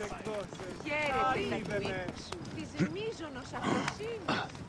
εκδόσεις. Ε. Χαίρετε, Καλή Της μίζωνος αφροσύνης.